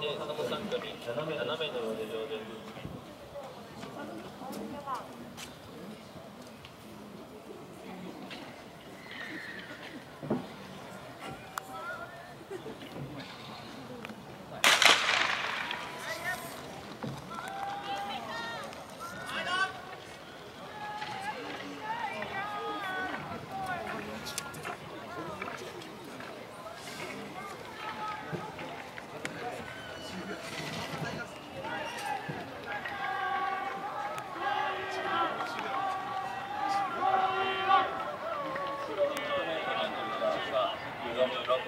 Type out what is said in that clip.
てその3組斜め